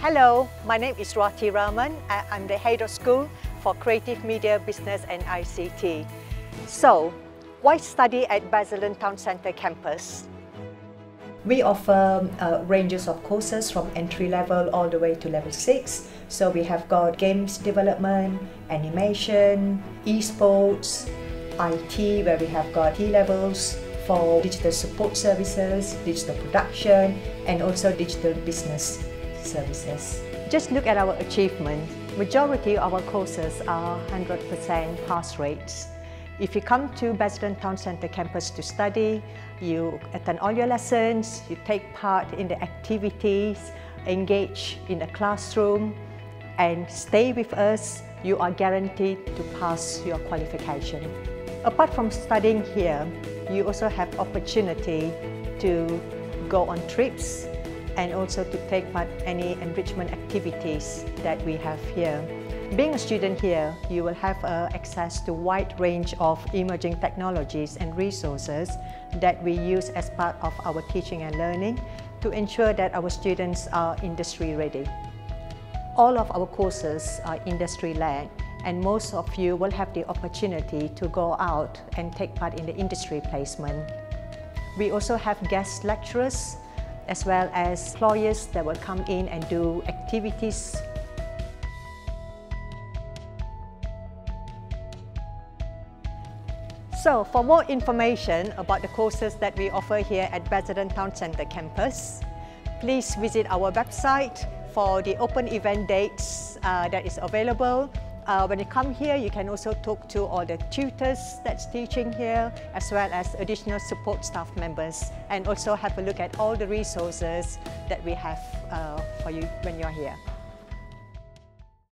Hello, my name is Rathi Raman. I'm the head of school for Creative Media, Business and ICT. So, why study at Basildon Town Centre campus? We offer uh, ranges of courses from entry level all the way to level 6. So we have got games development, animation, esports, IT where we have got T levels for digital support services, digital production and also digital business services. Just look at our achievement. Majority of our courses are 100% pass rates. If you come to Basildon Town Centre campus to study, you attend all your lessons, you take part in the activities, engage in the classroom, and stay with us, you are guaranteed to pass your qualification. Apart from studying here, you also have opportunity to go on trips and also to take part in any enrichment activities that we have here. Being a student here, you will have uh, access to wide range of emerging technologies and resources that we use as part of our teaching and learning to ensure that our students are industry ready. All of our courses are industry-led and most of you will have the opportunity to go out and take part in the industry placement. We also have guest lecturers as well as employers that will come in and do activities So for more information about the courses that we offer here at Basildon Town Centre campus, please visit our website for the open event dates uh, that is available. Uh, when you come here, you can also talk to all the tutors that's teaching here, as well as additional support staff members, and also have a look at all the resources that we have uh, for you when you're here.